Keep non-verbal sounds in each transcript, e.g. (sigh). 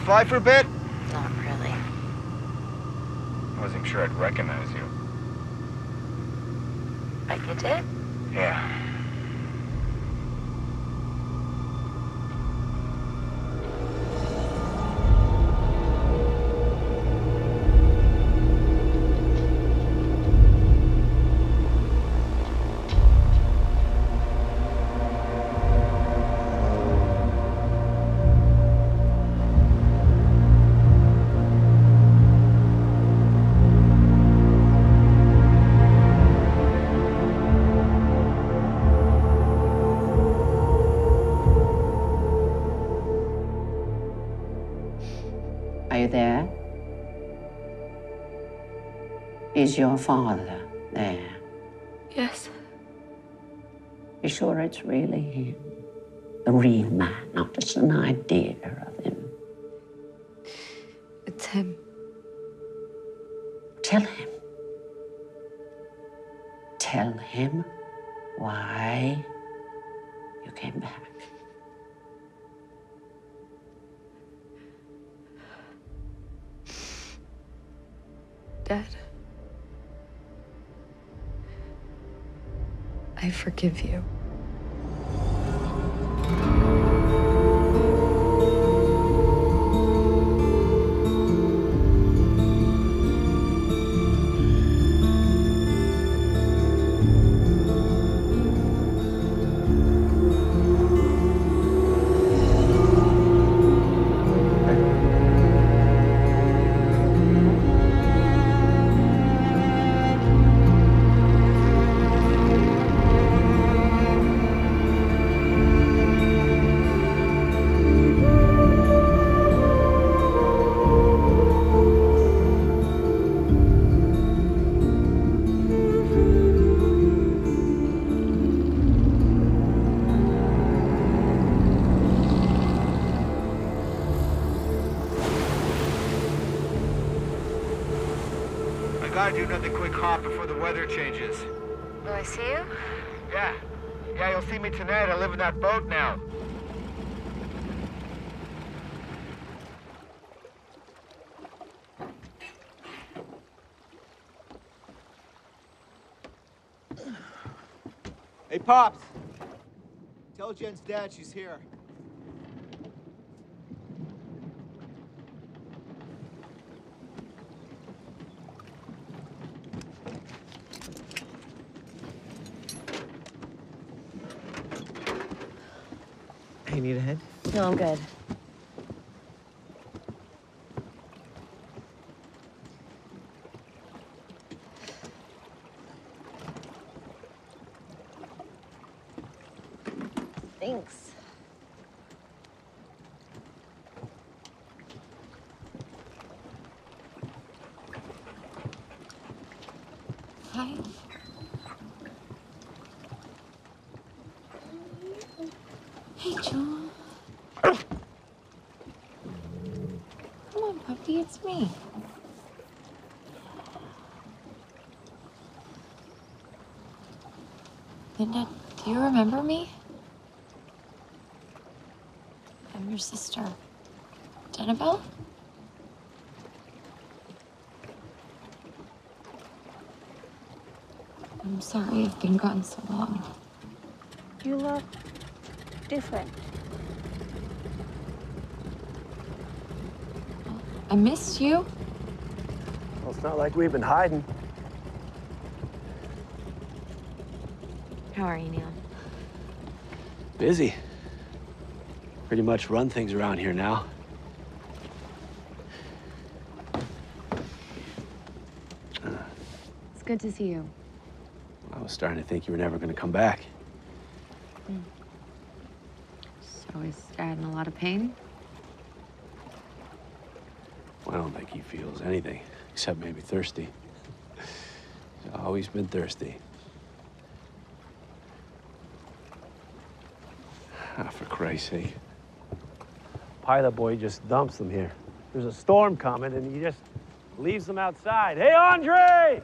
to fly for a bit? Not really. I wasn't sure I'd recognize you. But you did? Yeah. Your father there? Yes. You sure it's really him? The real man, not just an idea of Pops. Tell Jen's dad she's here. Hey, need a head? No, I'm good. Thanks. Hi. Hey, Joel. Come on, puppy, it's me. Linda, do you remember me? I'm your sister. Annabelle? I'm sorry I've been gone so long. You look different. I missed you. Well, it's not like we've been hiding. How are you, Neil? Busy. Pretty much run things around here now. It's good to see you. I was starting to think you were never going to come back. Mm. So is Dad in a lot of pain? Well, I don't think he feels anything, except maybe thirsty. He's always been thirsty. Christ's sake. Pilot boy just dumps them here. There's a storm coming, and he just leaves them outside. Hey, Andre!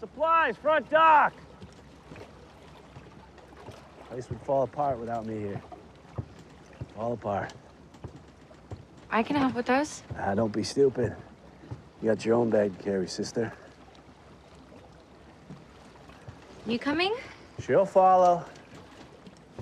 Supplies, front dock! Place would fall apart without me here. Fall apart. I can help with those. Ah, don't be stupid. You got your own bag to carry, sister. You coming? She'll follow.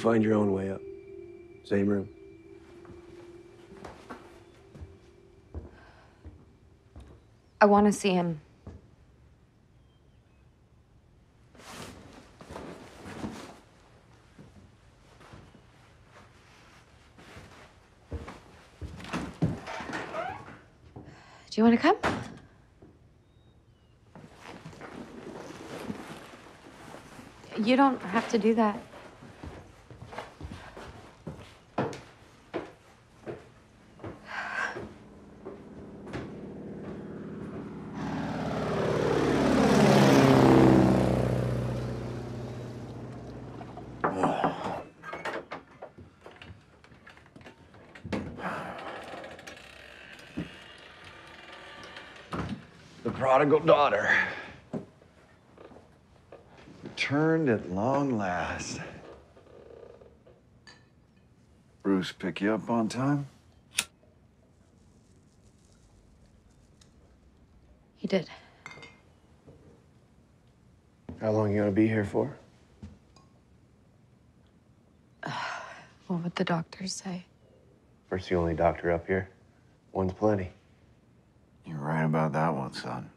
find your own way up. Same room. I want to see him. Do you want to come? You don't have to do that. Prodigal daughter. Returned at long last. Bruce pick you up on time? He did. How long you gonna be here for? (sighs) What would the doctors say? First, the only doctor up here. One's plenty. You're right about that one, son.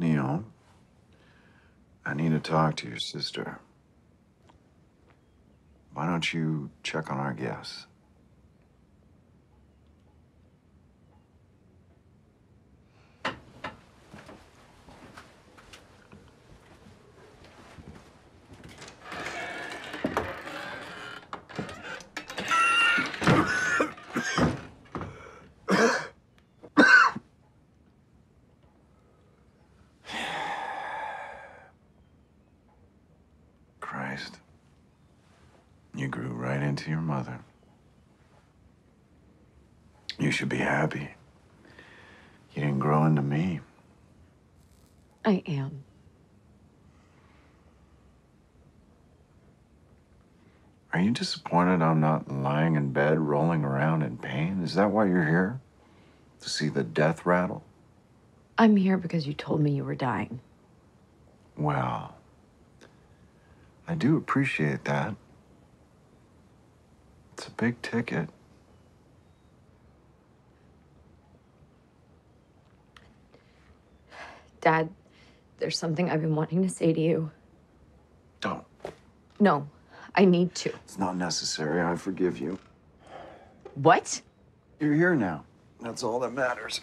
Neil, I need to talk to your sister. Why don't you check on our guests? Christ. You grew right into your mother. You should be happy. You didn't grow into me. I am. Are you disappointed I'm not lying in bed rolling around in pain? Is that why you're here? To see the death rattle? I'm here because you told me you were dying. Well, I do appreciate that. It's a big ticket. Dad, there's something I've been wanting to say to you. Don't. No, I need to. It's not necessary. I forgive you. What? You're here now. That's all that matters.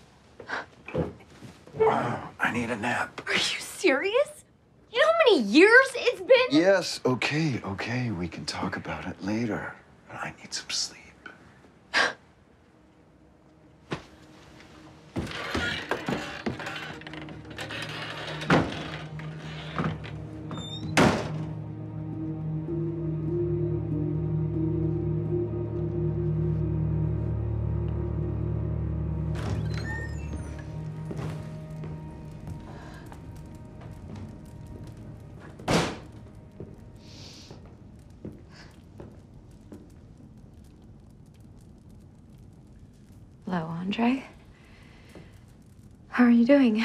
(sighs) I need a nap. Are you serious? You know how many years it's been? Yes, okay, okay. We can talk about it later. But I need some sleep. Doing?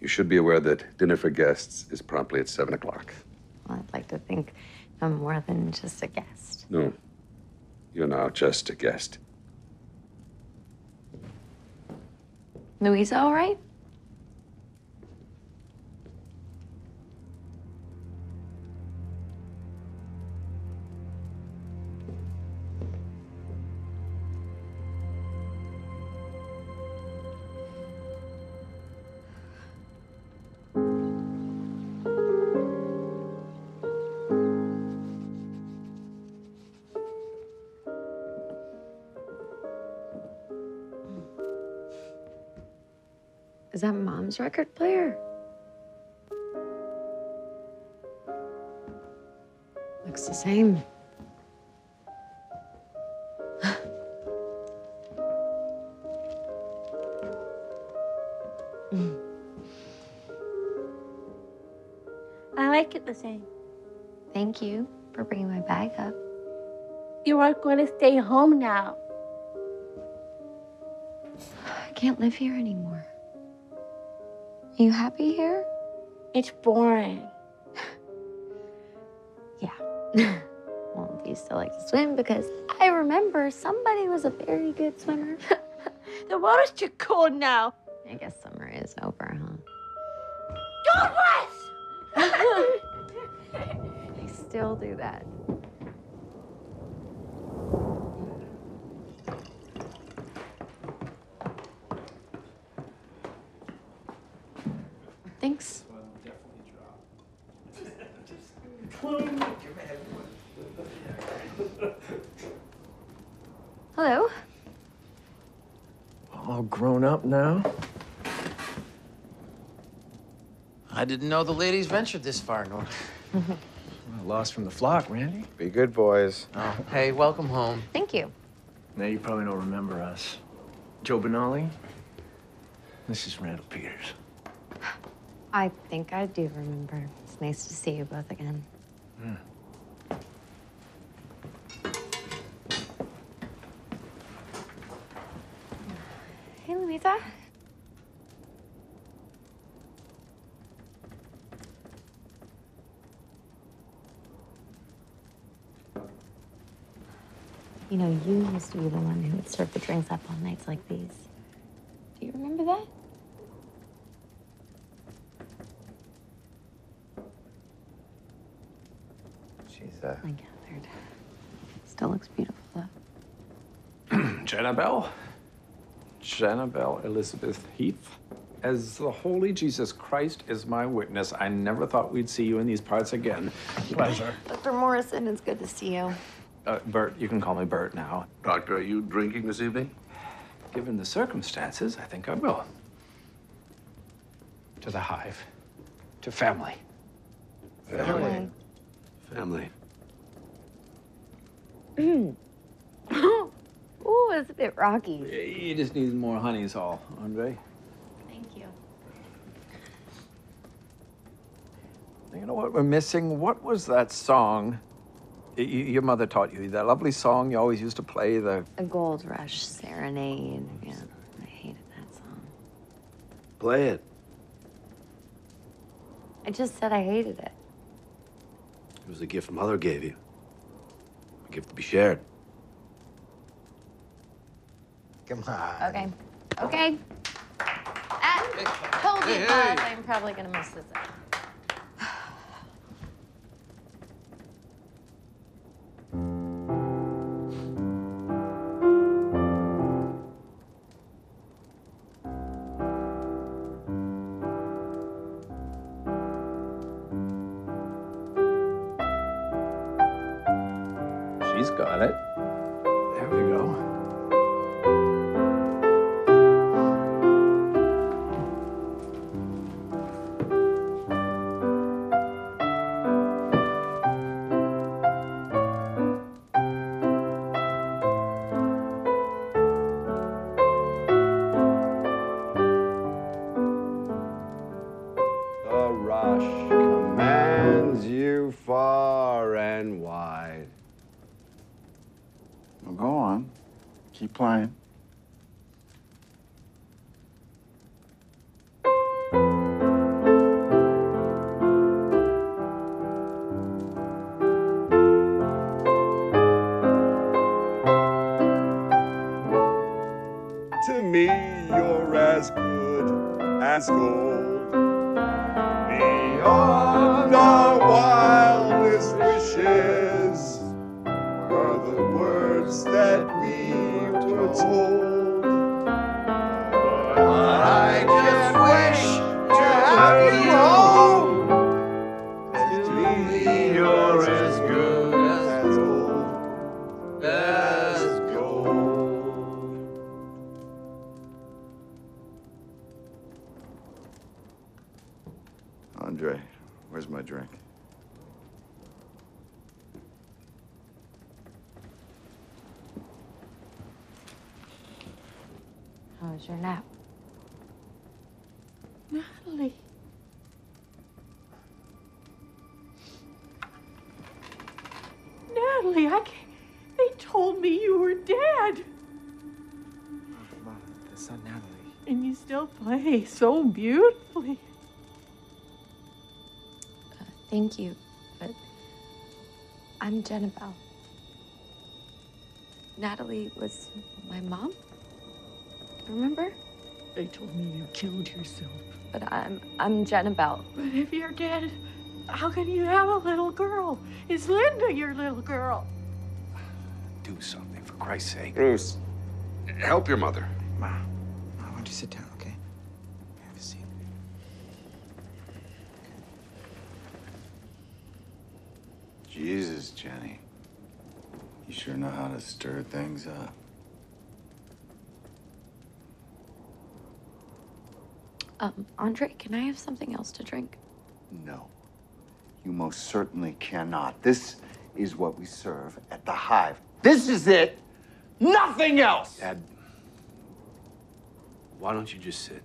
You should be aware that dinner for guests is promptly at 7 o'clock. Well, I'd like to think I'm more than just a guest. No, you're now just a guest. Louisa, all right? Mom's record player? Looks the same. (sighs) I like it the same. Thank you for bringing my bag up. You are going to stay home now. (sighs) I can't live here anymore. Are you happy here? It's boring. (sighs) Yeah. (laughs) well, do you still like to swim? Because I remember somebody was a very good swimmer. (laughs) The water's too cold now. I guess summer is over, huh? Go west! (laughs) I still do that. Thanks. Hello. All grown up now? I didn't know the ladies ventured this far north. (laughs) Lost from the flock, Randy. Be good, boys. Oh, hey, welcome home. Thank you. Now you probably don't remember us. Joe Benali. This is Randall Peters. I think I do remember. It's nice to see you both again. Hey, Louisa. You know, you used to be the one who would serve the drinks up on nights like these. Do you remember that? She's, uh, I gathered. Still looks beautiful, though. (clears throat) Jennabelle, Jennabelle Elizabeth Heath. As the holy Jesus Christ is my witness, I never thought we'd see you in these parts again. Pleasure. Dr. Morrison, it's good to see you. Uh, Bert, you can call me Bert now. Doctor, are you drinking this evening? Given the circumstances, I think I will. To the hive. To family. Family. Family. (clears throat) Ooh, it's a bit rocky. You just need more honey's all, Andre. Thank you. You know what we're missing? What was that song y- y- your mother taught you? That lovely song you always used to play, the A gold rush serenade. Yeah, I hated that song. Play it. I just said I hated it. It was a gift Mother gave you. A gift to be shared. Come on. Okay. Okay. Ah, hold hey, it, Buzz. hey. I'm probably gonna mess this up. Natalie, I can't. They told me you were dead. Mom, that's not Natalie. And you still play so beautifully. Uh, thank you, but I'm Jennabelle. Natalie was my mom. Remember? They told me you killed yourself. But I'm I'm Jennabelle. But if you're dead, how can you have a little girl? Is Linda your little girl? Do something, for Christ's sake. Bruce. Help your mother. Ma, Ma why don't you sit down, okay? Have a seat. Jesus, Jenny. You sure know how to stir things up. Um, Andre, can I have something else to drink? No. You most certainly cannot. This is what we serve at the Hive. This is it. Nothing else. Dad, why don't you just sit?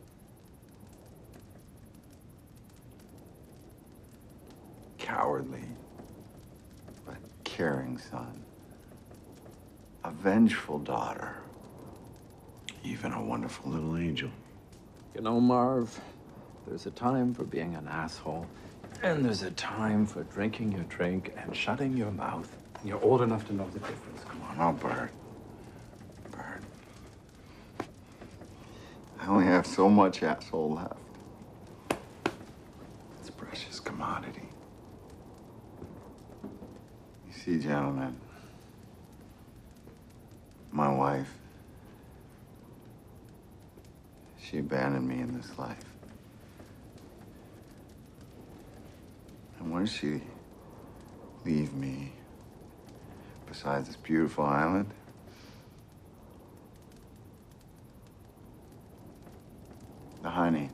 Cowardly, but caring son. A vengeful daughter. Even a wonderful little angel. You know, Marv, there's a time for being an asshole, and there's a time for drinking your drink and shutting your mouth. And you're old enough to know the difference. Come on. Oh, Bert. Bert. I only have so much asshole left. It's a precious commodity. You see, gentlemen, my wife, she abandoned me in this life. And where did she leave me besides this beautiful island? The honey,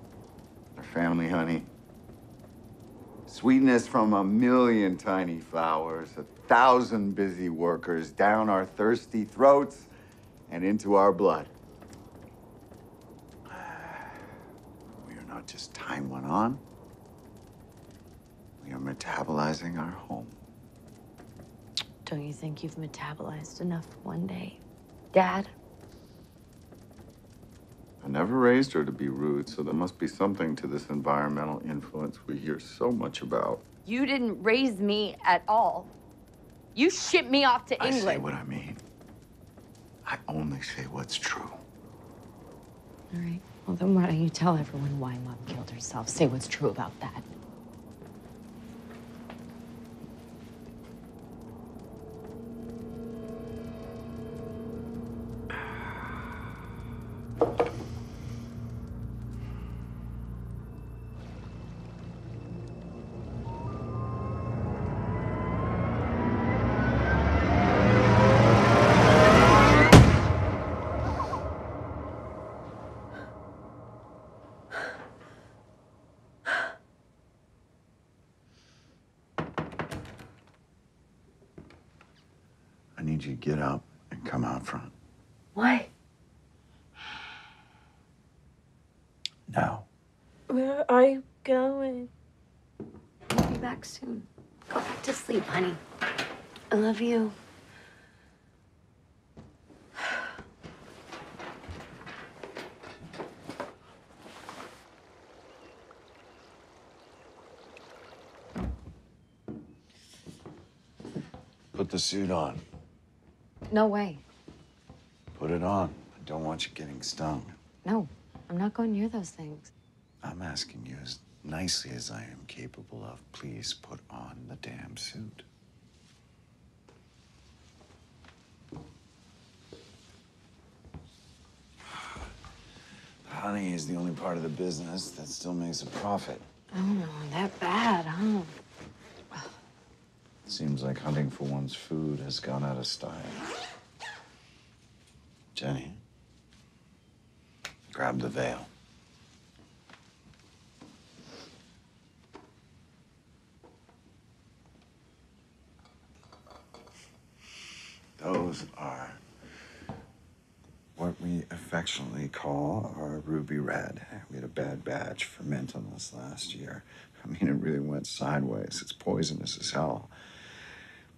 our family honey. Sweetness from a million tiny flowers, a thousand busy workers down our thirsty throats and into our blood. We are not just time went on, metabolizing our home. Don't you think you've metabolized enough one day, Dad? I never raised her to be rude, so there must be something to this environmental influence we hear so much about. You didn't raise me at all. You shipped me off to I England. say what I mean. I only say what's true. All right. Well, then why don't you tell everyone why Mom killed herself? Say what's true about that. Put the suit on. No way. Put it on. I don't want you getting stung. No, I'm not going near those things. I'm asking you as nicely as I am capable of. Please put on the damn suit. Honey is the only part of the business that still makes a profit. Oh no, that bad, huh? Seems like hunting for one's food has gone out of style. Jenny, grab the veil. Those are what we affectionately call our ruby red. We had a bad batch ferment on this last year. I mean, it really went sideways. It's poisonous as hell.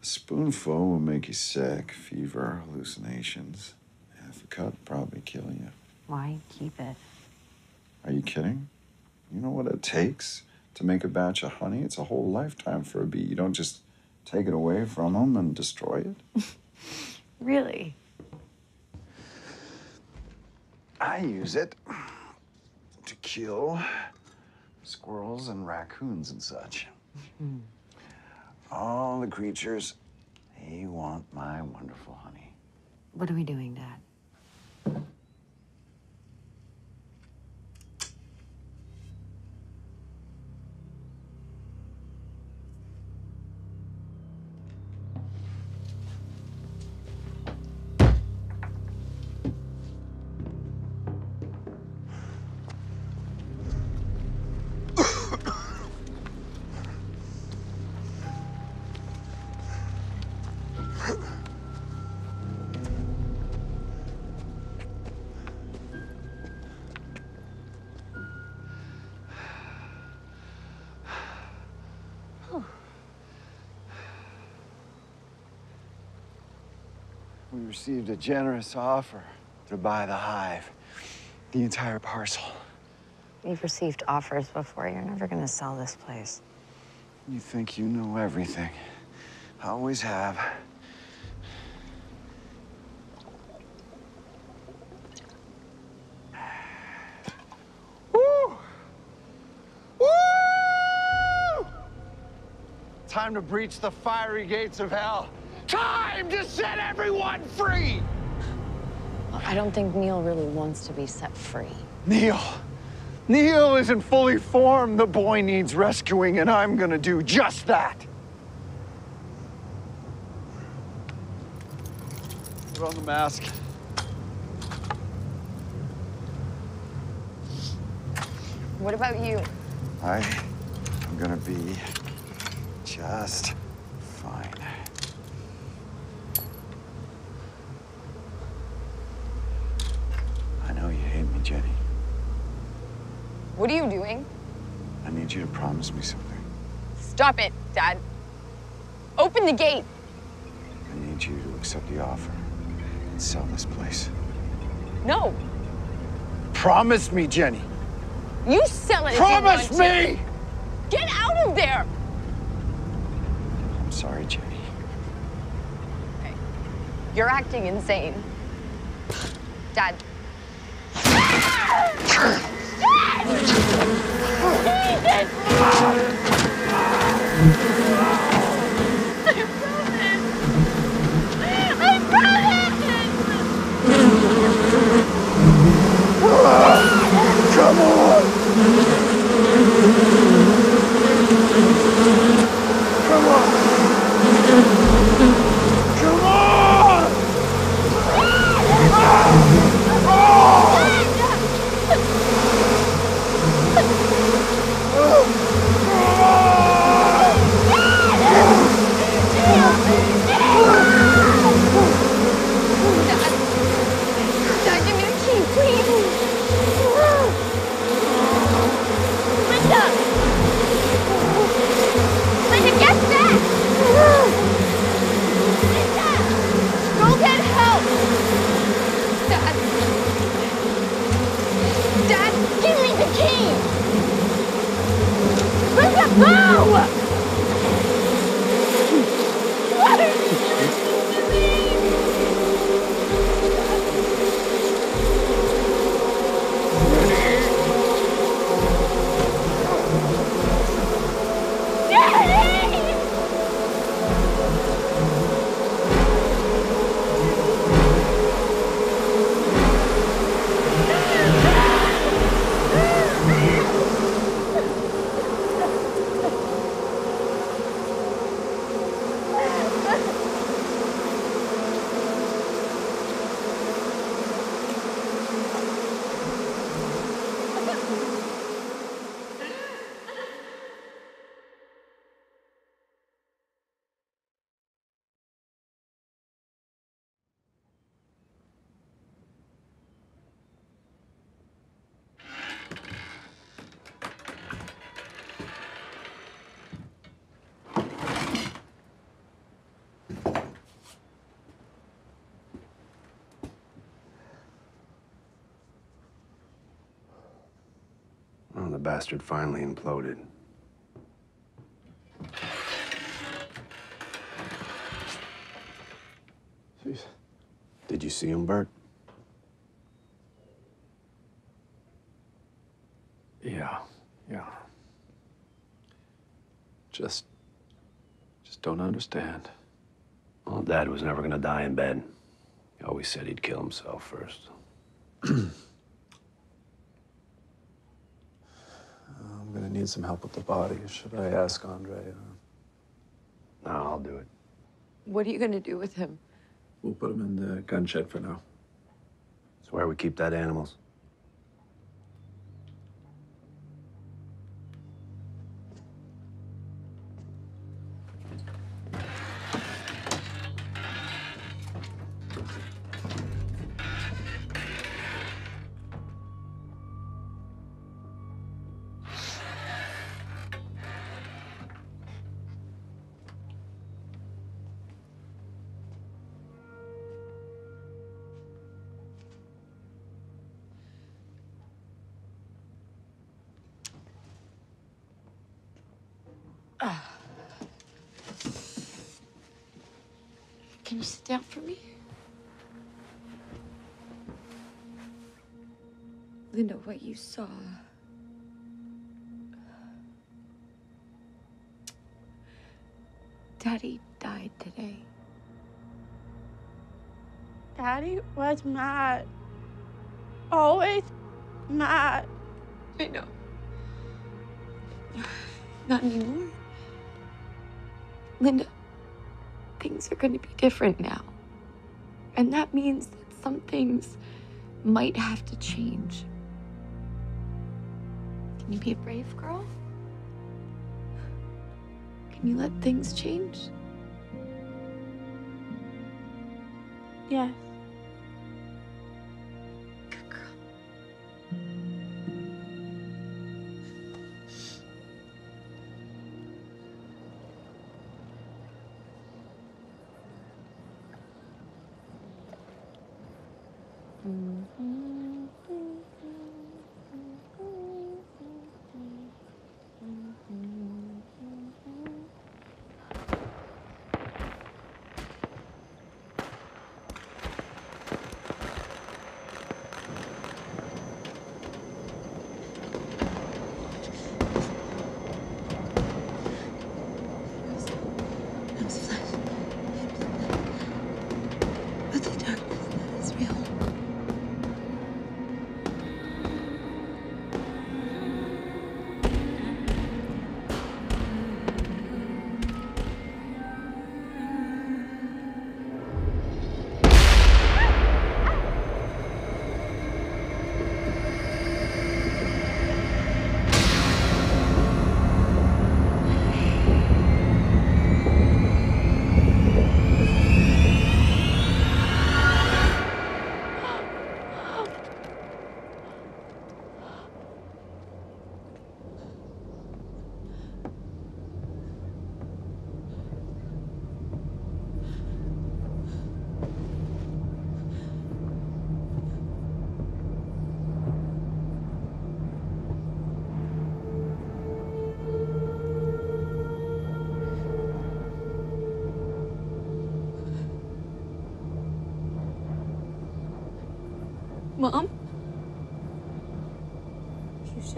A spoonful will make you sick, fever, hallucinations. Half a cup probably kill you. Why keep it? Are you kidding? You know what it takes to make a batch of honey? It's a whole lifetime for a bee. You don't just take it away from them and destroy it. (laughs) Really? I use it to kill squirrels and raccoons and such. Mm-hmm. All the creatures, they want my wonderful honey. What are we doing, Dad? Generous offer to buy the hive, the entire parcel. You've received offers before. You're never going to sell this place. You think you know everything. I always have. Woo! Woo! Time to breach the fiery gates of hell. Time to set everyone free! I don't think Neil really wants to be set free. Neil. Neil isn't fully formed. The boy needs rescuing, and I'm gonna do just that. Put on the mask. What about you? I am gonna be just fine. I know you hate me, Jenny. What are you doing? I need you to promise me something. Stop it, Dad. Open the gate. I need you to accept the offer and sell this place. No, Promise me, Jenny. you sell it. Promise want to. me! Get out of there. I'm sorry, Jenny. You're acting insane. Dad. (laughs) Come on! Come on! Bastard finally imploded. Jeez. Did you see him, Bert? Yeah, yeah. Just, just don't understand. Well, Dad was never gonna die in bed. He always said he'd kill himself first. (clears throat) I'm gonna need some help with the body. Should I ask Andre? Uh, No, I'll do it. What are you gonna do with him? we'll put him in the gun shed for now. It's where we keep dead animals. Saw. (sighs) Daddy died today. Daddy was mad. Always mad. I know. (sighs) Not anymore. Linda, things are going to be different now. And that means that some things might have to change. Can you be a brave girl? Can you let things change? Yes.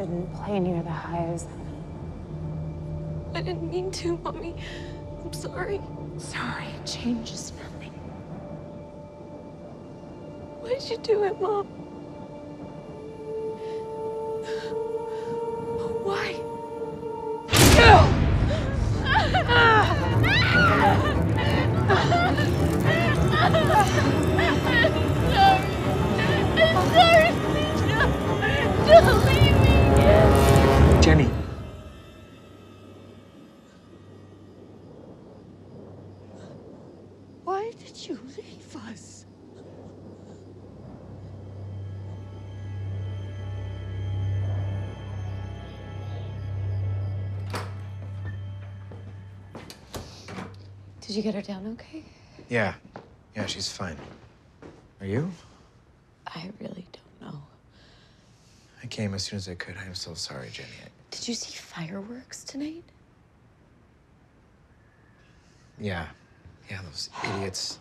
Shouldn't play near the hives. I didn't mean to, Mommy. I'm sorry. Sorry, it changes nothing. Why'd you do it, Mom? You get her down okay? Yeah. Yeah, she's fine. Are you? I really don't know. I came as soon as I could. I'm so sorry, Jenny. Did you see fireworks tonight? Yeah. Yeah, those idiots.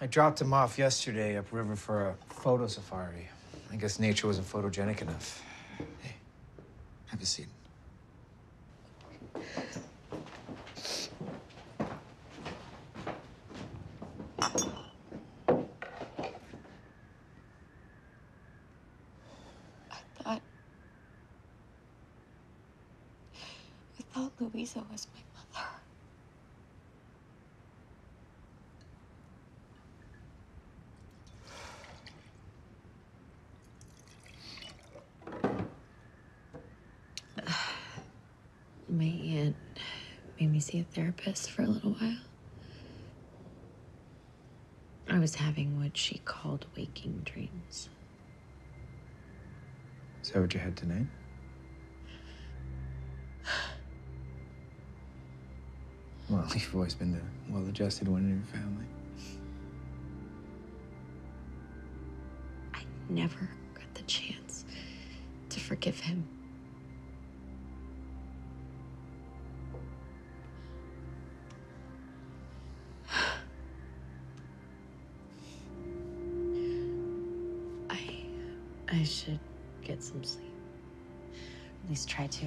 I dropped him off yesterday upriver for a photo safari. I guess nature wasn't photogenic enough. Hey, have a seat. thought. I thought Louisa was my mother. (sighs) My aunt made me see a therapist for a little while. I was having what she called waking dreams. Is that what you had tonight? Well, (laughs) you've always been the well-adjusted one in your family. I never got the chance to forgive him. (sighs) I I should get some sleep. At least try to.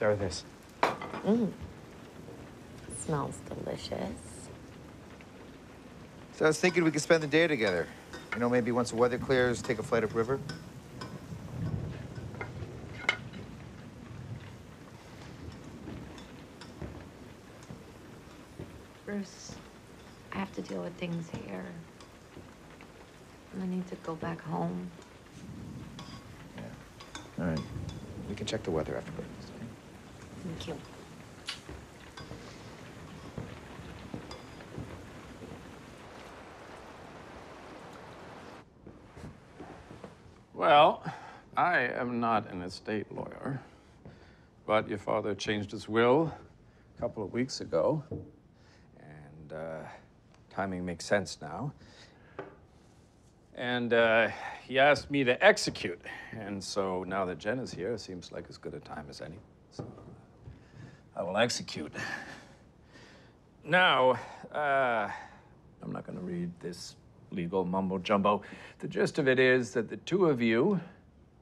Start with this. Mm. Smells delicious. So I was thinking we could spend the day together. You know, maybe once the weather clears, take a flight upriver. Bruce, I have to deal with things here. I need to go back home. Yeah. All right. We can check the weather after breakfast. Thank you. Well, I am not an estate lawyer, but your father changed his will a couple of weeks ago, and uh, timing makes sense now. And uh, he asked me to execute, and so now that Jen is here, it seems like as good a time as any. So I will execute. Now, uh, I'm not going to read this legal mumbo jumbo. The gist of it is that the two of you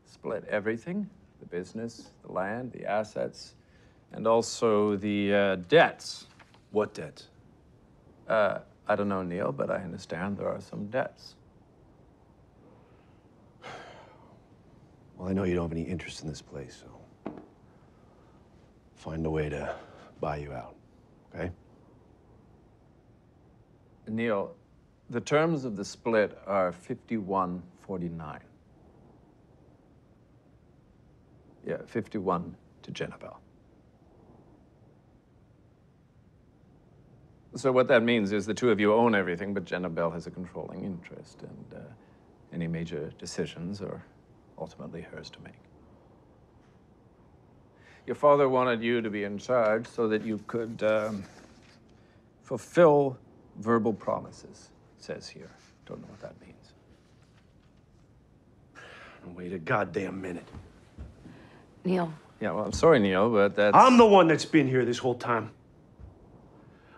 split everything the business, the land, the assets, and also the uh, debts. What debts? Uh, I don't know, Neil, but I understand there are some debts. Well, I know you don't have any interest in this place, so find a way to buy you out, okay? Neil, the terms of the split are 5149. Yeah, 51 to Jennabelle. So what that means is the two of you own everything, but Jennabelle has a controlling interest, and uh, any major decisions are ultimately hers to make. Your father wanted you to be in charge so that you could um, fulfill verbal promises, it says here. Don't know what that means. Wait a goddamn minute. Neil, Yeah, well, I'm sorry, Neil, but that's. I'm the one that's been here this whole time.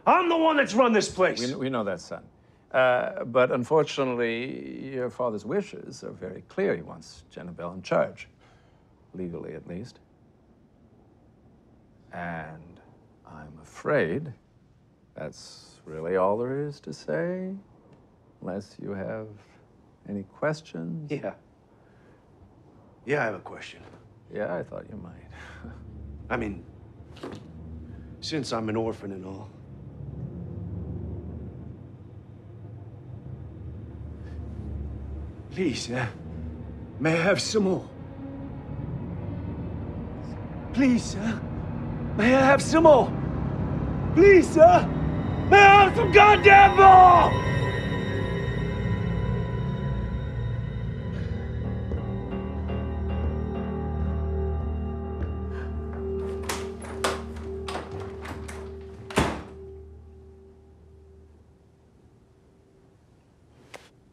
I'm the one that's run this place. We, we know that, son. Uh, but unfortunately, your father's wishes are very clear. He wants Jennabelle in charge, legally at least. And I'm afraid that's really all there is to say, unless you have any questions. Yeah. Yeah, I have a question. Yeah, I thought you might. (laughs) I mean, since I'm an orphan and all. Please, uh, may I have some more? Please, sir. May I have some more? Please, sir. May I have some goddamn more?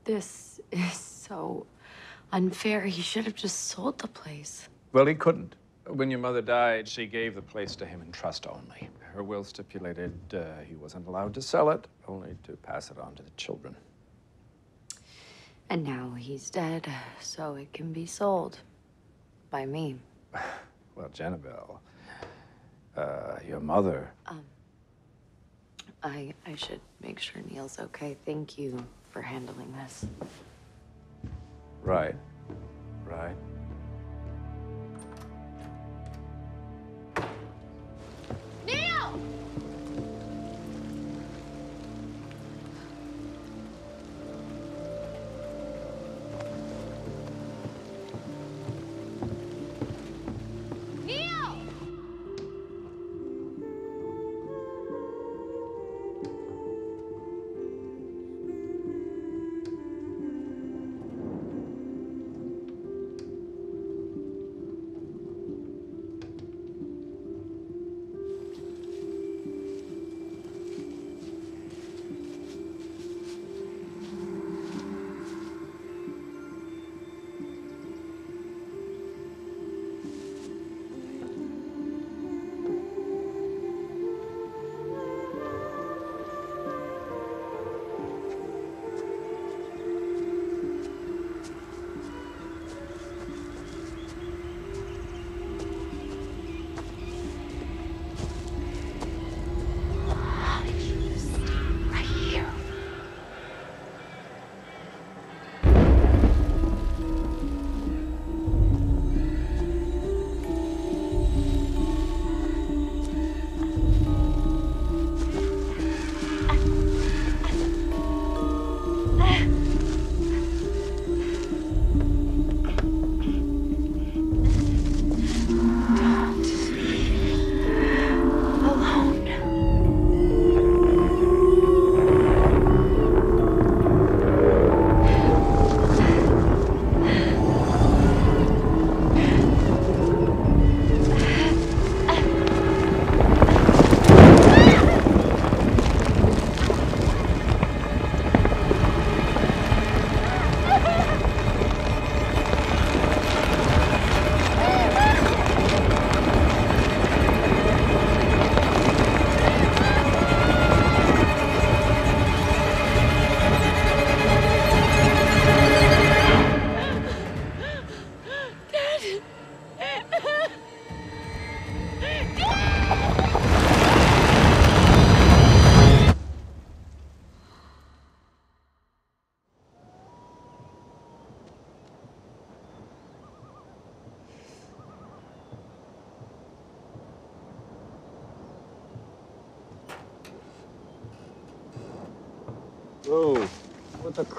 This is so unfair. He should have just sold the place. Well, he couldn't. When your mother died, she gave the place to him in trust only. Her will stipulated uh, he wasn't allowed to sell it, only to pass it on to the children. And now he's dead, so it can be sold. By me. (sighs) Well, Jennabelle, uh, your mother. Um, I I should make sure Neil's okay. Thank you for handling this. Right. Right.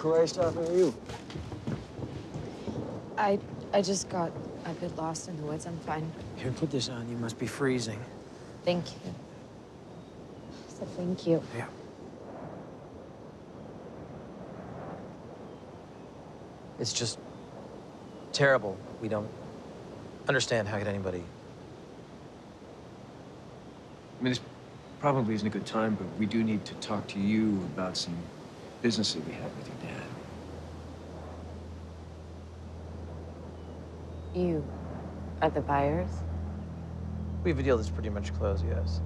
What the Christ happened to you? I I just got a bit lost in the woods. I'm fine. Here, put this on. You must be freezing. Thank you. So thank you. Yeah. It's just terrible. We don't understand how could anybody. I mean, this probably isn't a good time, but we do need to talk to you about some business that we had with your dad. You are the buyers. We have a deal that's pretty much closed. Yes.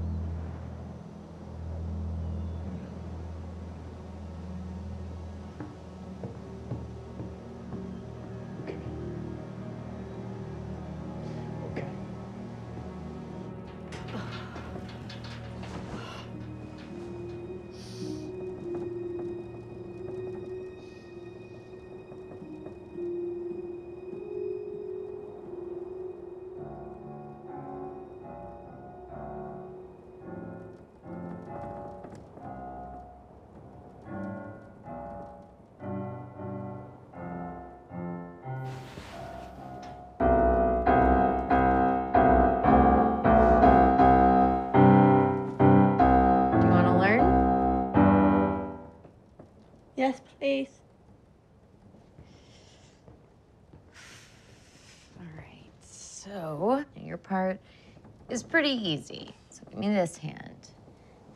Is pretty easy. So, give me this hand.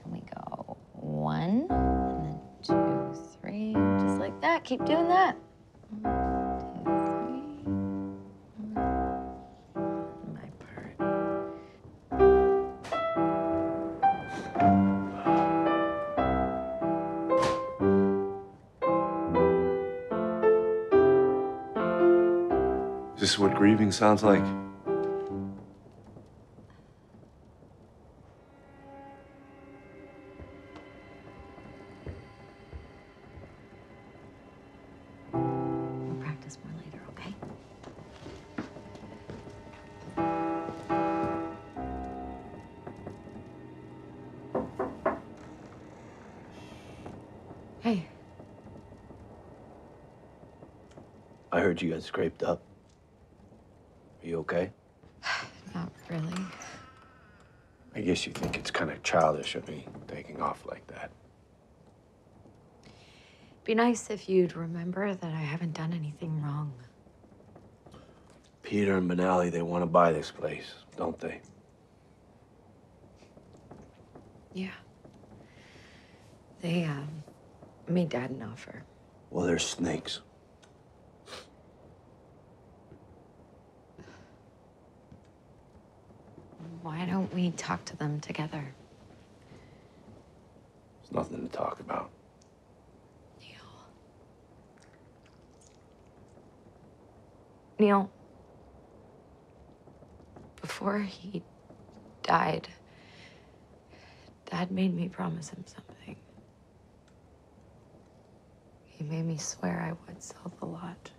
And we go one, and then two, three, just like that. Keep doing that. One, two, three. My part. Is this what grieving sounds like? Heard you got scraped up. Are you okay? (sighs) not really. I guess you think it's kind of childish of me taking off like that. Be nice if you'd remember that I haven't done anything wrong. Peter and Benally, they want to buy this place, don't they? Yeah. They, um, made Dad an offer. Well, they're snakes. Why don't we talk to them together? There's nothing to talk about. Neil, Neil. before he died, Dad made me promise him something. He made me swear I would sell the lot.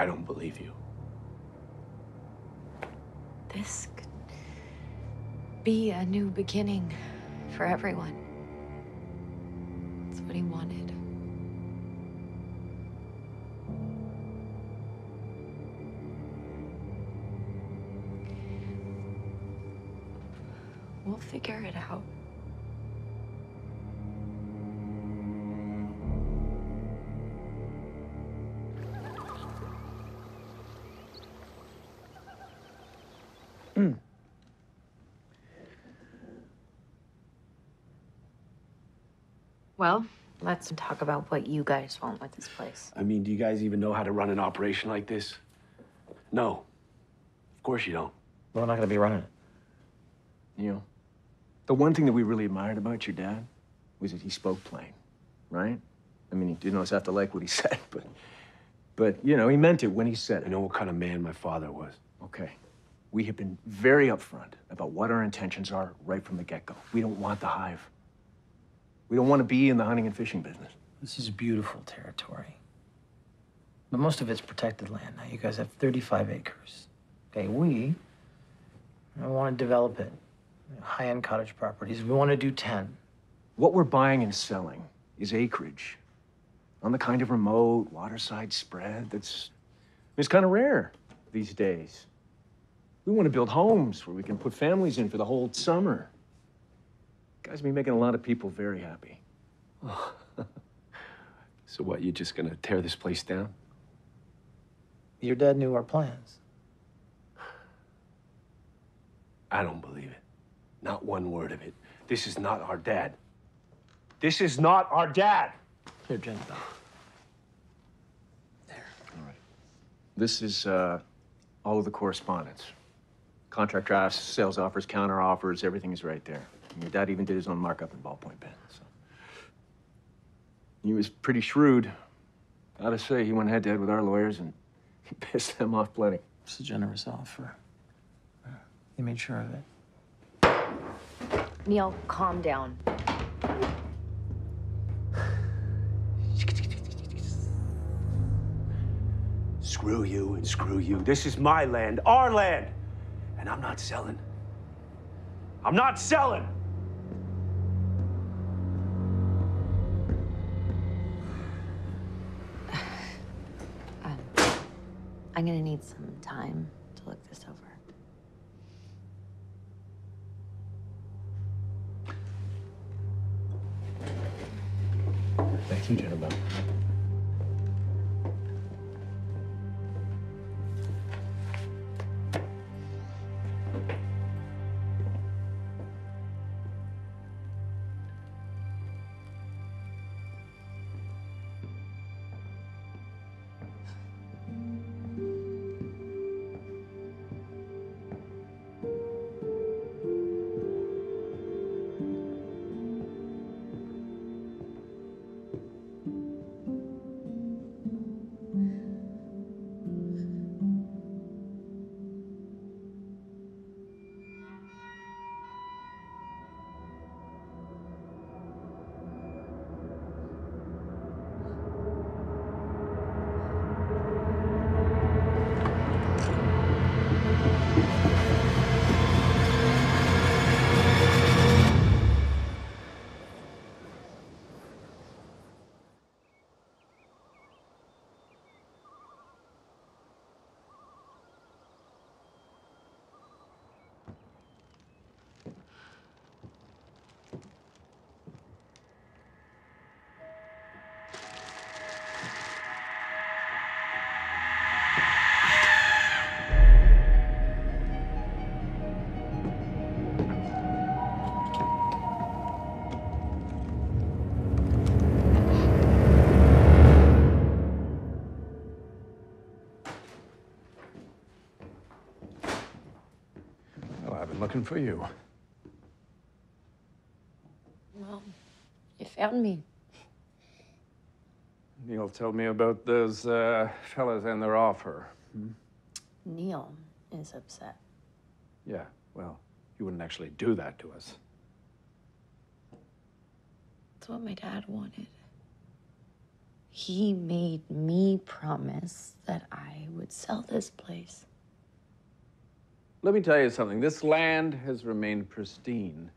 I don't believe you. This could be a new beginning for everyone. Well, let's talk about what you guys want with this place. I mean, do you guys even know how to run an operation like this? No. Of course you don't. We're not gonna be running it. You know, the one thing that we really admired about your dad was that he spoke plain, right? I mean, he didn't always have to like what he (laughs) said, but, but you know, he meant it when he said it. I know what kind of man my father was. Okay. We have been very upfront about what our intentions are right from the get-go. We don't want the hive. We don't want to be in the hunting and fishing business. This is beautiful territory. But most of it's protected land. Now, you guys have 35 acres. Okay, we I want to develop it. High-end cottage properties. We want to do 10. What we're buying and selling is acreage on the kind of remote waterside spread that's it's kind of rare these days. We want to build homes where we can put families in for the whole summer. Guys, be making a lot of people very happy. (laughs) So what, you just gonna tear this place down? Your dad knew our plans. (sighs) I don't believe it. Not one word of it. This is not our dad. This is not our dad. Here, Jen. This is uh, all of the correspondence. Contract drafts, sales offers, counter offers, everything is right there. And your dad even did his own markup in ballpoint pen. So. He was pretty shrewd. Gotta say, he went head to head with our lawyers and (laughs) he pissed them off plenty. It's a generous offer. He made sure of it. Neil, calm down. Screw you and screw you. This is my land, our land. And I'm not selling. I'm not selling. I'm gonna need some time to look this over. Thank you, gentlemen. Looking for you. Well, you found me. Neil told me about those uh, fellas and their offer. Hmm? Neil is upset. Yeah, well, you wouldn't actually do that to us. That's what my dad wanted. He made me promise that I would sell this place. Let me tell you something. This land has remained pristine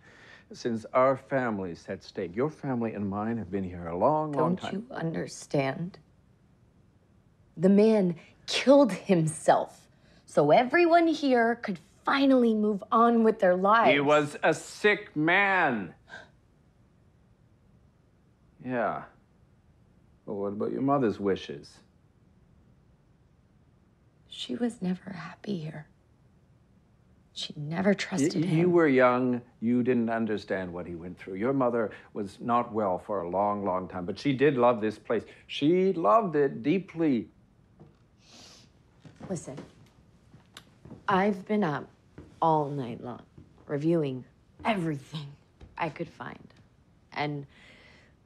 since our families set stake. Your family and mine have been here a long, long time. Don't you understand? The man killed himself so everyone here could finally move on with their lives. He was a sick man. Yeah. Well, what about your mother's wishes? She was never happy here. She never trusted Y- him. You were young. You didn't understand what he went through. Your mother was not well for a long, long time, but she did love this place. She loved it deeply. Listen, I've been up all night long reviewing everything I could find. And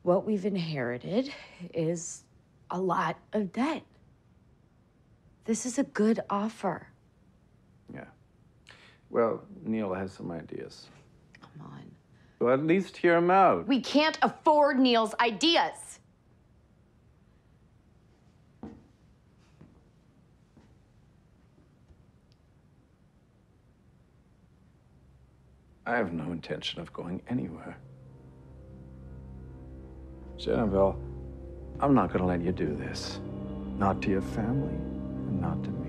what we've inherited is a lot of debt. This is a good offer. Yeah. Well, Neil has some ideas. Come on. Well, at least hear him out. We can't afford Neil's ideas. I have no intention of going anywhere. Jennifer, I'm not going to let you do this. Not to your family, and not to me.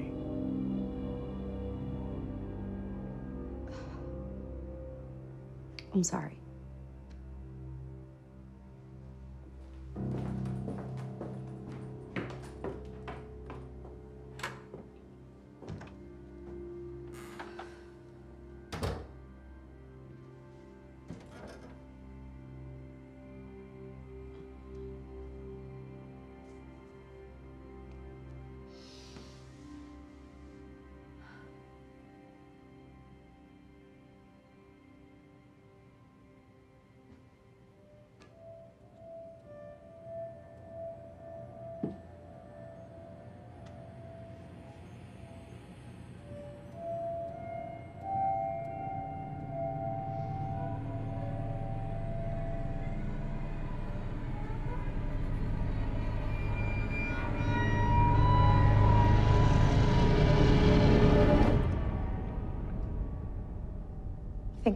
I'm sorry.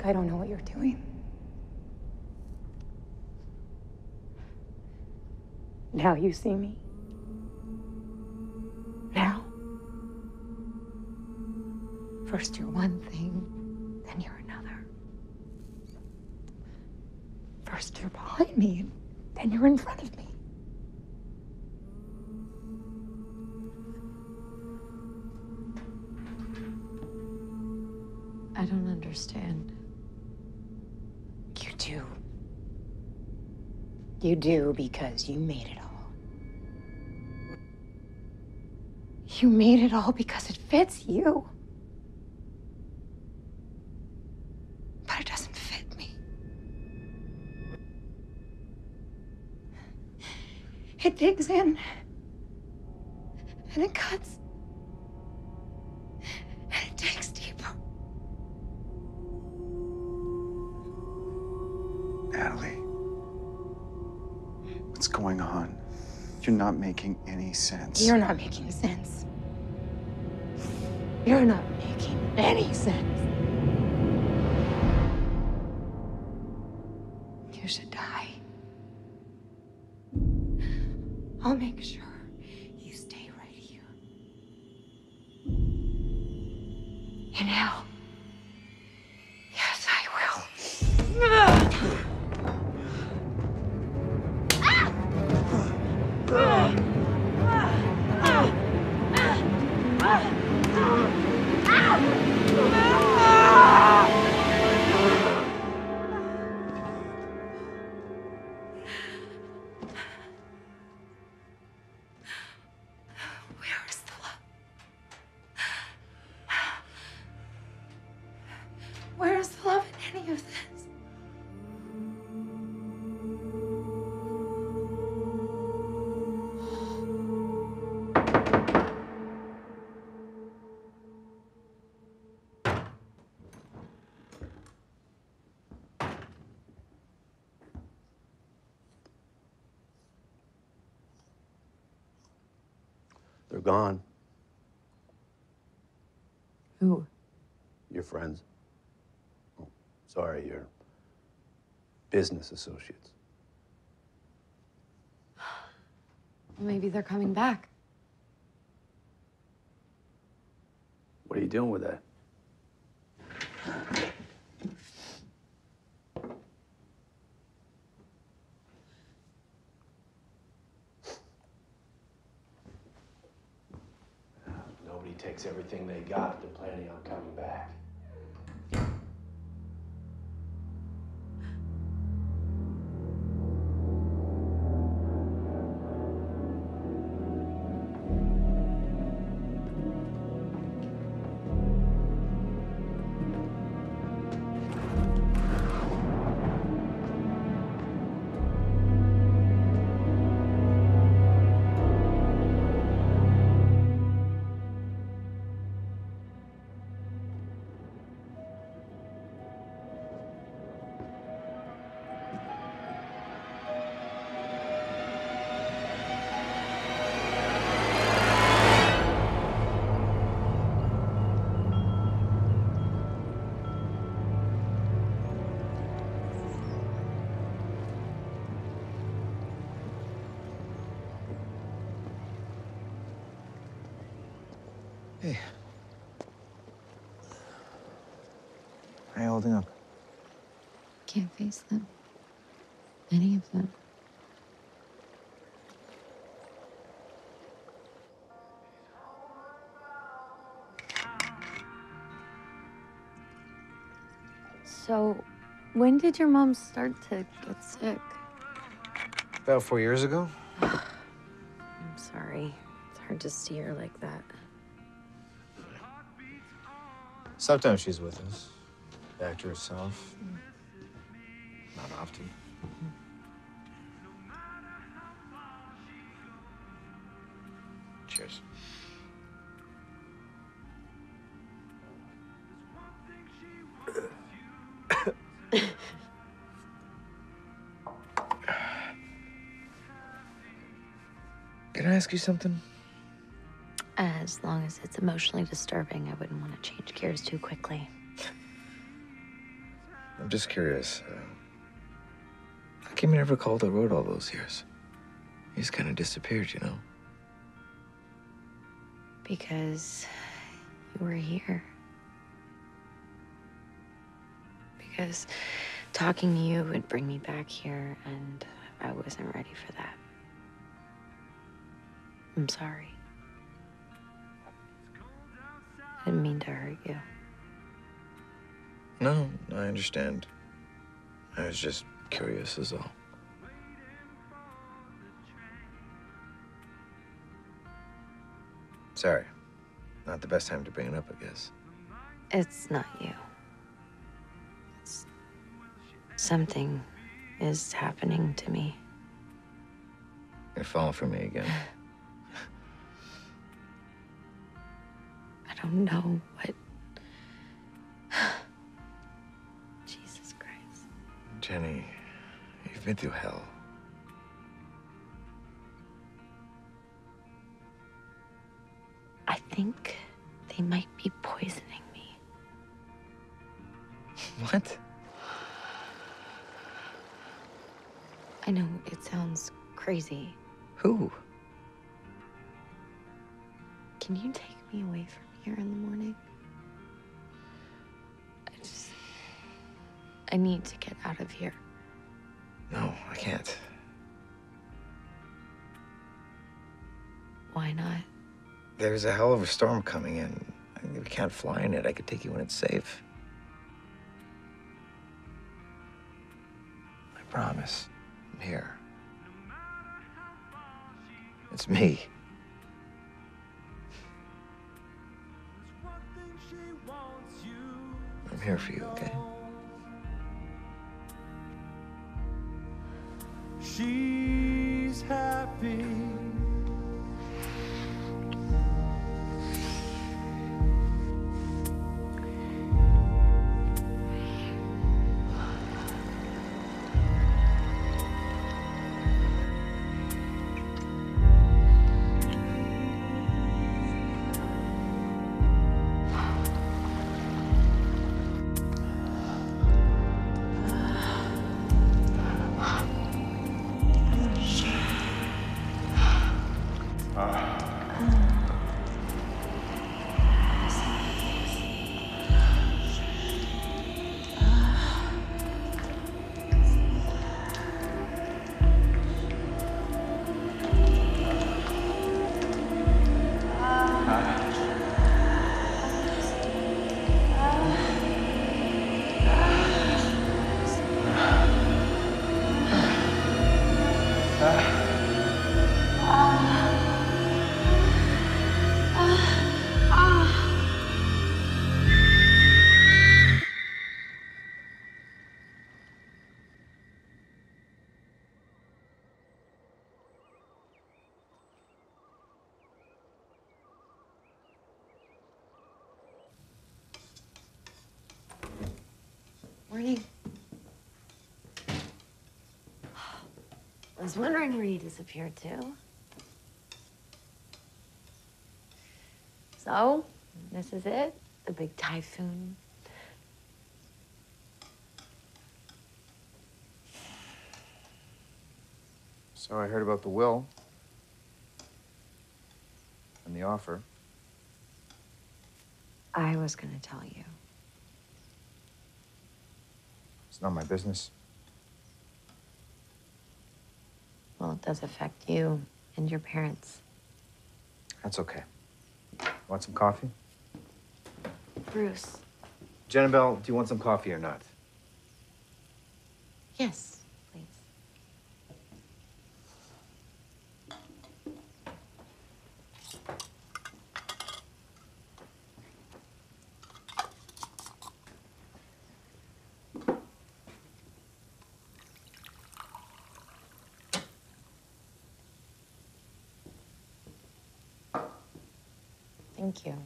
I don't know what you're doing. Now you see me. You do because you made it all. You made it all because it fits you. But it doesn't fit me. It digs in. And it cuts. You're not making any sense. You're not making sense. You're not making any sense. Gone. Who? Your friends. Oh, sorry, your business associates. (sighs) Maybe they're coming back. What are you doing with that? Nobody takes everything they got they're planning on coming Can't face them. Any of them. So, when did your mom start to get sick? About four years ago. (sighs) I'm sorry. It's hard to see her like that. Sometimes she's with us. Back to herself. Not often. Cheers. (coughs) Can I ask you something? As long as it's emotionally disturbing, I wouldn't want to change gears too quickly. I'm just curious. Uh, you never called or wrote all those years? You just kind of disappeared, you know? Because you were here. Because talking to you would bring me back here, and I wasn't ready for that. I'm sorry. I didn't mean to hurt you. No, I understand. I was just curious, is all. Sorry. Not the best time to bring it up, I guess. It's not you. It's... Something is happening to me. You're falling for me again. (sighs) I don't know what. (sighs) Jesus Christ. Jenny, you've been through hell. I think they might be poisoning me. What? I know it sounds crazy. Who? Can you take me away from here in the morning? I just. I need to get out of here. No, I can't. Why not? There's a hell of a storm coming in. We can't fly in it. I could take you when it's safe. I promise. I'm here. It's me. I'm here for you, okay? She's happy. Was wondering where you disappeared to. So, this is it? The big typhoon? So I heard about the will and the offer. I was gonna tell you. It's not my business. Well, it does affect you and your parents. That's okay. Want some coffee? Bruce. Jennabelle, do you want some coffee or not? Yes, please. Thank you.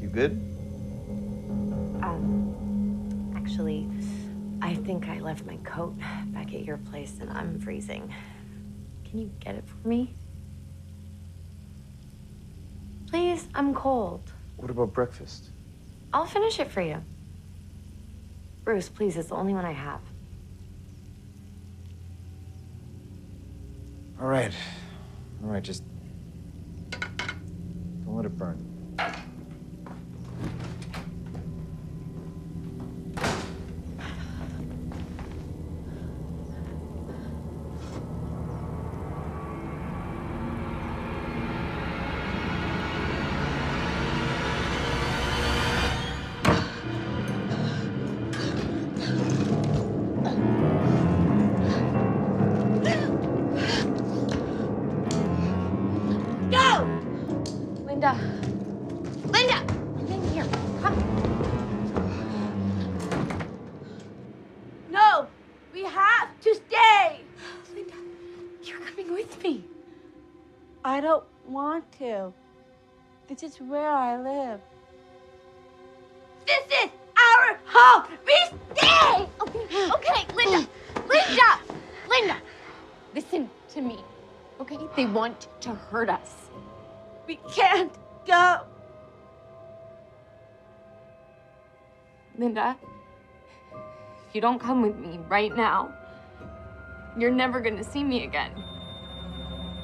You good? Um, actually, I think I left my coat back at your place and I'm freezing. Can you get it for me? Please, I'm cold. What about breakfast? I'll finish it for you. Bruce, please, it's the only one I have. All right. All right, just don't let it burn. This is where I live. This is our home. We stay. Okay, okay, Linda. Linda! Linda! Listen to me. Okay? They want to hurt us. We can't go. Linda, if you don't come with me right now, you're never gonna see me again.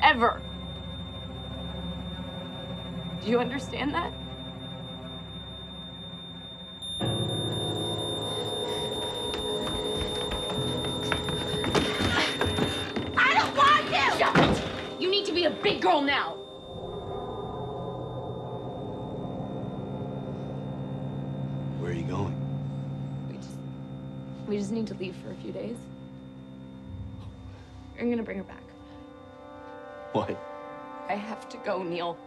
Ever. Do you understand that? I don't want to. Stop it! You need to be a big girl now. Where are you going? We just need to leave for a few days. I'm gonna bring her back. What? I have to go, Neil.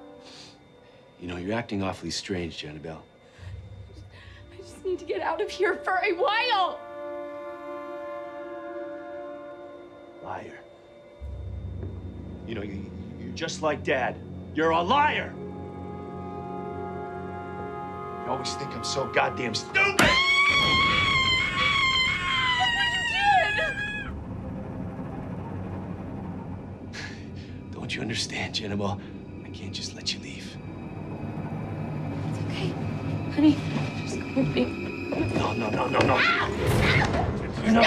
You know, you're acting awfully strange, Jennabelle. I just need to get out of here for a while. Liar. You know, you, you're just like Dad. You're a liar! You always think I'm so goddamn stupid! (sighs) Don't you understand, Jennabelle? Honey, just go with me. No, no, no, no, no. You're not.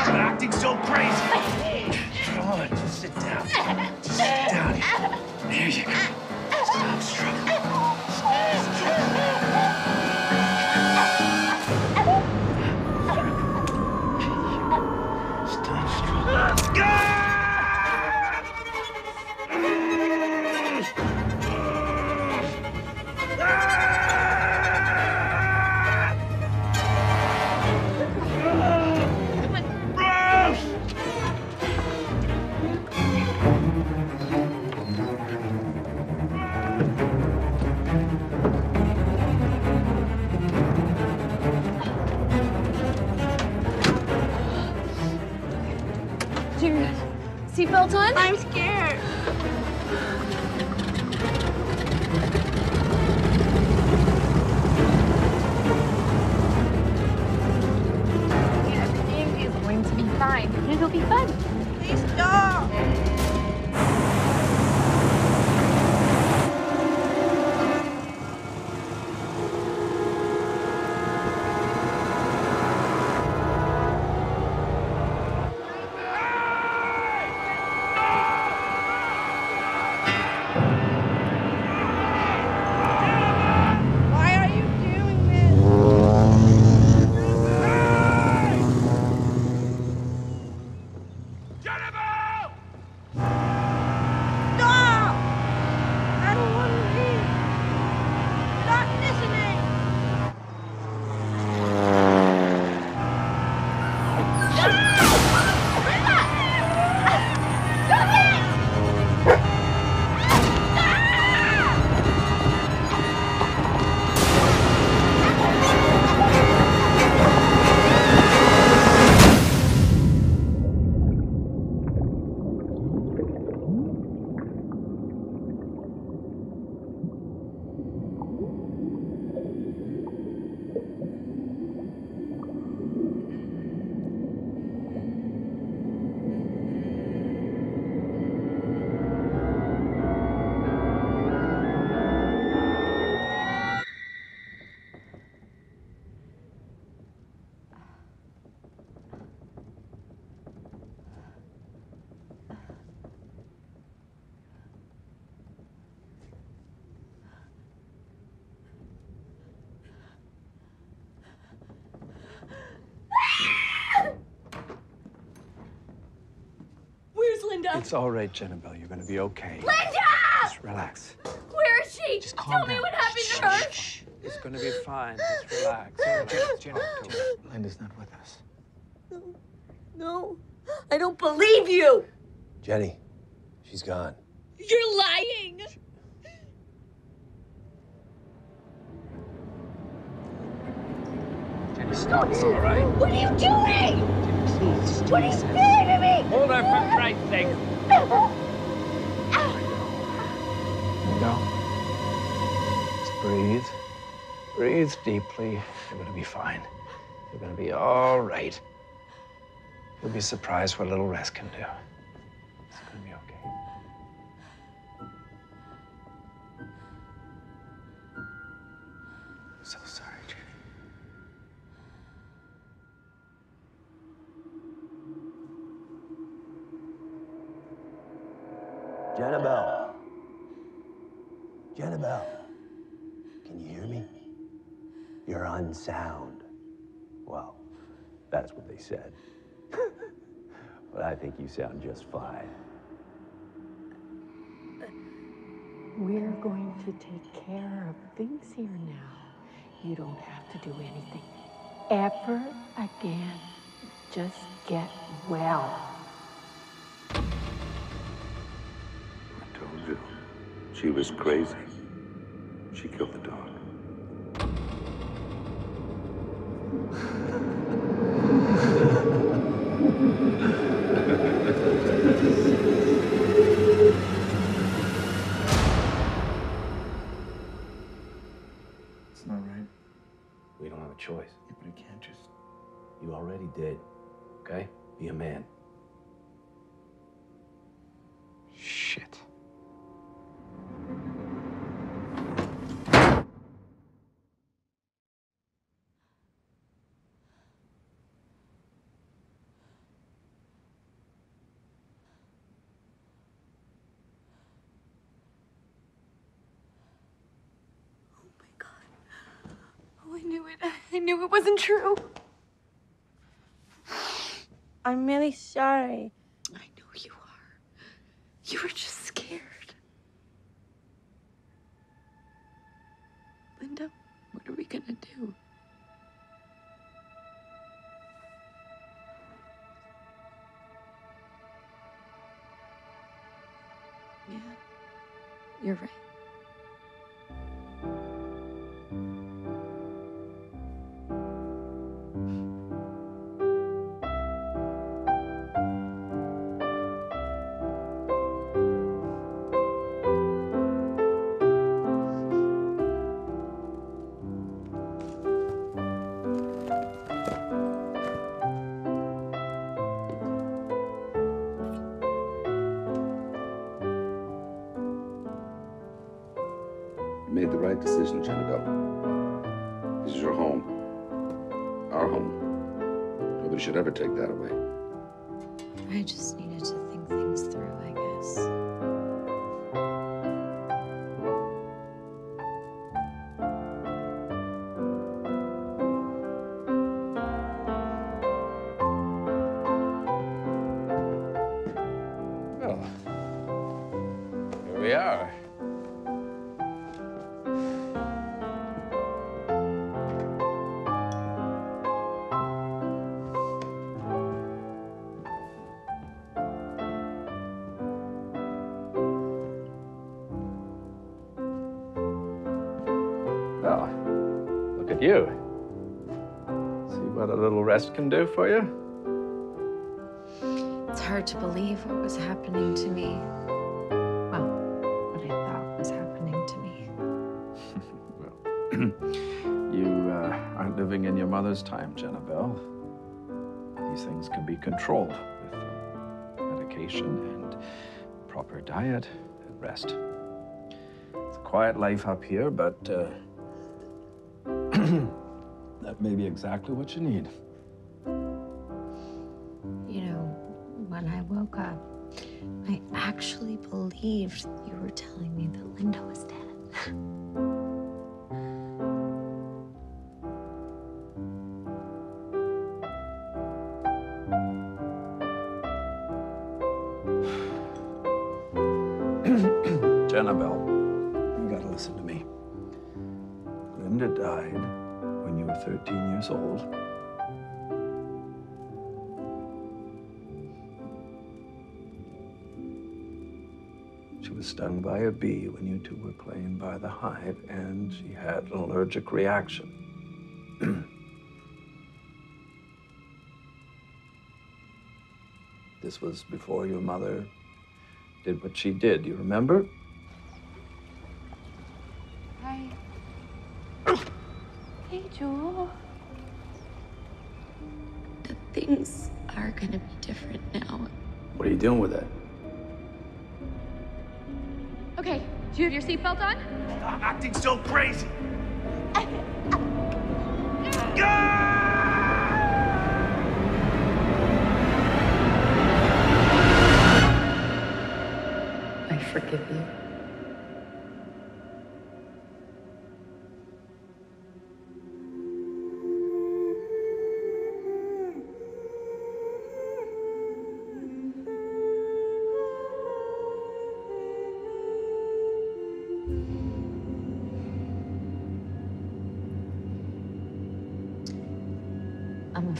Stop acting so crazy. Come on, just sit down. Just sit down. There you go. I'm It's all right, Jennabelle. You're gonna be okay. Linda! Just relax. Where is she? Just calm Tell me down. what happened to her. It's gonna be fine. Just relax. Linda's not with us. No, I don't believe you. Jenny, she's gone. You're lying. Stop, it's all right. What are you doing? What are you doing to me? Hold her for Christ's sake. Go. Just breathe. Breathe deeply. You're gonna be fine. You're gonna be all right. You'll be surprised what a little rest can do. Jannabelle. Jennabelle. Can you hear me? You're unsound. Well, that's what they said. (laughs) but I think you sound just fine. We're going to take care of things here now. You don't have to do anything ever again. Just get well. She was crazy. She killed the dog. It. I knew it wasn't true. I'm really sorry. I know you are. You were just scared. Linda, what are we gonna do? Yeah, you're right. Should ever take that away. I just needed you. See what a little rest can do for you? It's hard to believe what was happening to me. Well, what I thought was happening to me. (laughs) Well, (clears throat) you uh, aren't living in your mother's time, Jennabelle. These things can be controlled with uh, medication and proper diet and rest. It's a quiet life up here, but uh, (clears throat) that may be exactly what you need. You know, when I woke up, I actually believed you were telling me that Linda was stung by a bee when you two were playing by the hive, and she had an allergic reaction. (clears throat) this was before your mother did what she did. You remember? Hi. hey, Joel. The things are gonna be different now. What are you doing with it? Do you have your seatbelt on? Stop acting so crazy. I forgive you.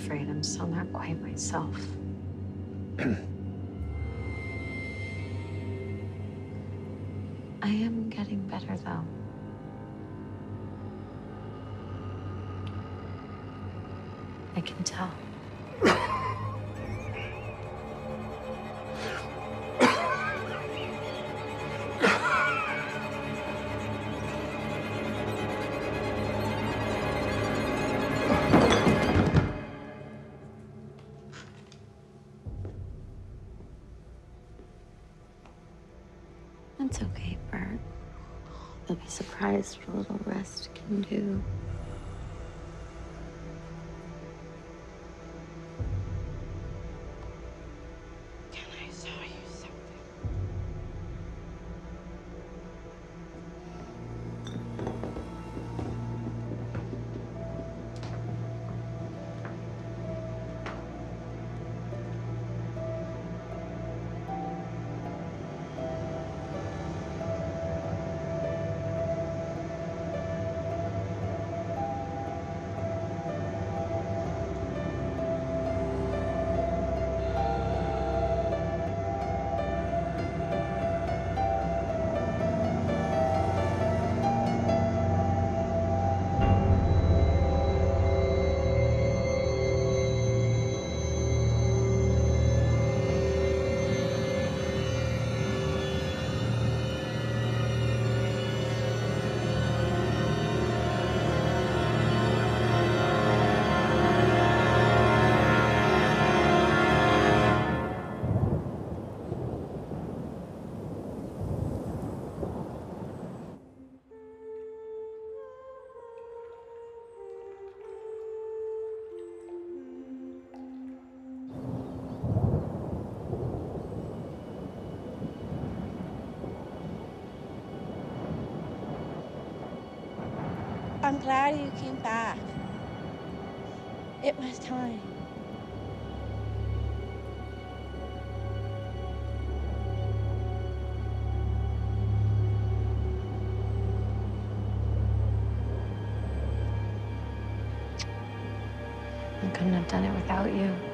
Afraid I'm still not quite myself. (clears throat) I am getting better, though. I can tell. A little rest can do. Glad you came back. It was time. I couldn't have done it without you.